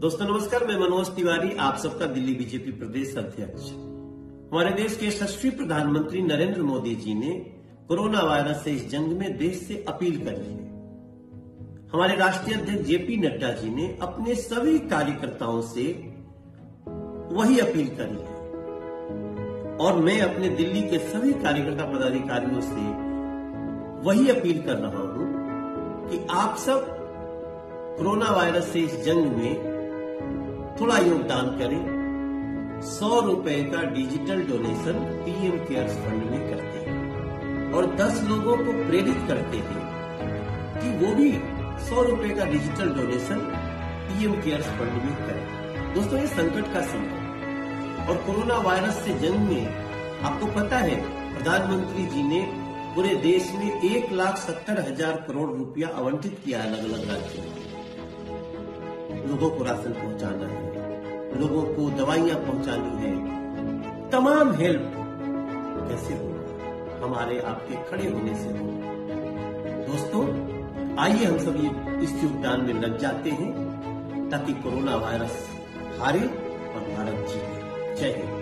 दोस्तों, नमस्कार, मैं मनोज तिवारी, आप सबका दिल्ली बीजेपी प्रदेश अध्यक्ष। हमारे देश के यशस्वी प्रधानमंत्री नरेंद्र मोदी जी ने कोरोना वायरस से इस जंग में देश से अपील करी है। हमारे राष्ट्रीय अध्यक्ष जेपी नड्डा जी ने अपने सभी कार्यकर्ताओं से वही अपील करी है। और मैं अपने दिल्ली के सभी कार्यकर्ता पदाधिकारियों से वही अपील कर रहा हूँ कि आप सब कोरोना वायरस से इस जंग में थोड़ा योगदान करें। सौ रुपए का digital donation PM CARES fund में करते हैं और दस लोगों को प्रेरित करते हैं कि वो भी सौ रुपए का digital donation PM CARES fund में करें। दोस्तों, ये संकट का समय और कोरोना वायरस से जंग में आपको पता है, प्रधानमंत्री जी ने पूरे देश में एक लाख सत्तर हज़ार करोड़ रुपया आवंटित किया अलग अलग राज्यों में। लोगों को राशन पहुंचाना है, लोगों को दवाइयाँ पहुंचानी है। तमाम हेल्प कैसे होगा? हमारे आपके खड़े होने से हो दोस्तों, आइए हम सभी इस योगदान में लग जाते हैं ताकि कोरोना वायरस हारे और भारत जीते। जय हिंद।